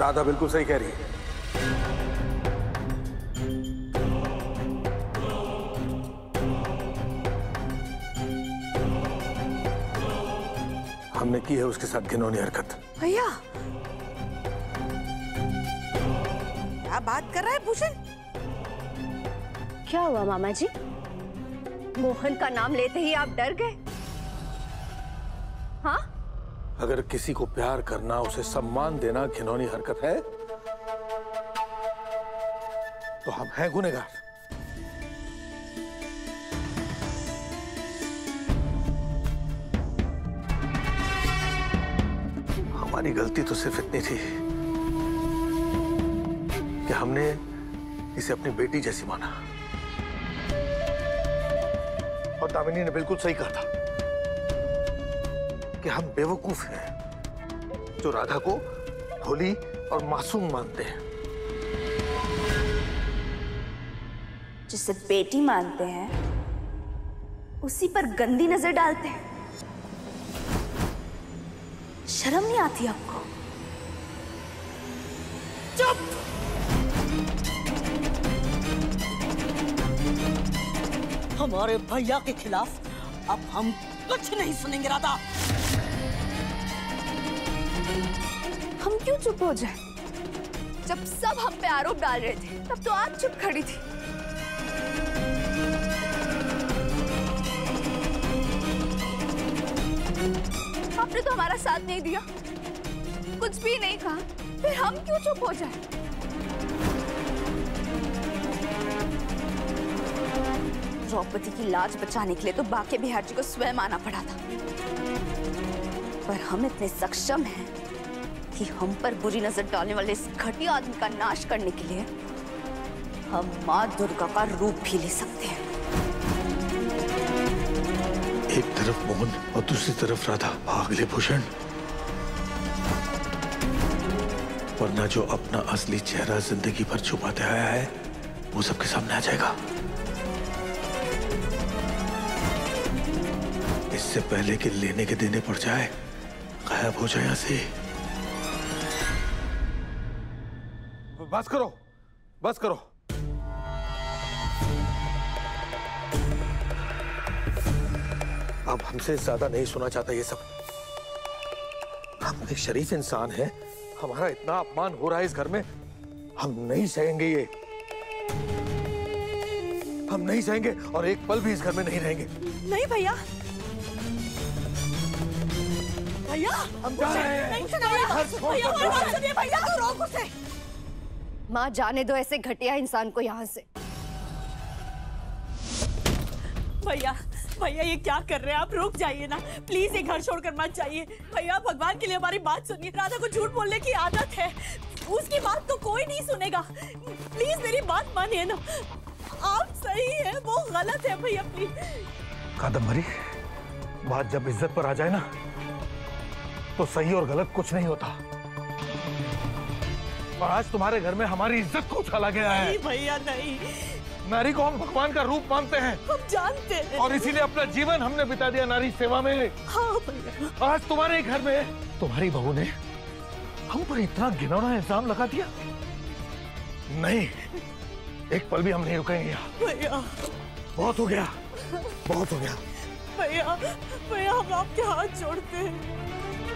राधा बिल्कुल सही कह रही है। हमने की है उसके साथ घिनौनी हरकत। भैया। क्या बात कर रहा है भूषण? क्या हुआ मामा जी मोहन का नाम लेते ही आप डर गए। हाँ? अगर किसी को प्यार करना, उसे सम्मान देना घिनौनी हरकत है तो हम हैं गुनेगार हमारी गलती तो सिर्फ़ इतनी थी कि हमने इसे अपनी बेटी जैसी माना। और दामिनी ने बिल्कुल सही कहा था। कि हम बेवकूफ़ हैं जो राधा को भोली और मासूम मानते हैं। जिसे बेटी मानते हैं उसी पर गंदी नज़र डालते हैं। शर्म नहीं आती आपको? चुप! हमारे भैया के खिलाफ अब हम कुछ नहीं सुनेंगे राधा। हम क्यों चुप हो जाए? जब सब हम पे आरोप डाल रहे थे, तब तो आप चुप खड़ी थी। आपने तो हमारा साथ नहीं दिया। कुछ भी नहीं कहा, फिर हम क्यों चुप हो जाए? द्रौपदी की लाज बचाने के लिए तो बाके बिहार जी को स्वयं आना पड़ा था। पर हम इतने सक्षम हैं कि हम पर बुरी नज़र डालने वाले इस घटिया आदमी का नाश करने के लिए हम माँ दुर्गा का रूप भी ले सकते हैं। एक तरफ़ मोहन और दूसरी तरफ़ राधा। भाग ले भूषण। वरना जो अपना असली चेहरा ज़िंदगी भर छुपाते आया है, वो सबके सामने आ जाएगा। इससे पहले कि लेने के देने पड़ जाए, गायब हो जाए यहाँ से। बस करो बस करो अब हमसे ज़्यादा नहीं सुना चाहता ये सब हम एक शरीफ इंसान हैं हमारा इतना अपमान हो रहा है इस घर में हम नहीं सहेंगे ये हम नहीं सहेंगे और एक पल भी इस घर में नहीं रहेंगे नहीं भैया भैया हम जा रहे हैं। भैया भैया भैया तो रोक उसे माँ जाने दो ऐसे घटिया इंसान को यहाँ से। भैया भैया ये क्या कर रहे हैं? आप रुक जाइए ना। प्लीज़ ये घर छोड़कर मत जाइए। भैया भगवान के लिए हमारी बात सुनिए। राधा को झूठ बोलने की आदत है। उसकी बात तो कोई नहीं सुनेगा। प्लीज़ मेरी बात मानिए ना। आप सही है वो गलत है भैया प्लीज़। कादम्बरी बात जब इज़्ज़त पर आ जाए ना तो सही और गलत कुछ नहीं होता। और आज तुम्हारे घर में हमारी इज़्ज़त को उछाला गया है। नहीं भैया नहीं। नारी को हम भगवान का रूप मानते हैं। हम जानते हैं। और इसीलिए अपना जीवन हमने बिता दिया नारी सेवा में। हाँ भैया। आज तुम्हारे घर में तुम्हारी बहू ने हम पर इतना घिनौना इल्ज़ाम लगा दिया? नहीं एक पल भी हम नहीं रुकेंगे। भैया। बहुत हो गया। बहुत हो गया। भैया भैया हम आपके हाथ जोड़ते हैं।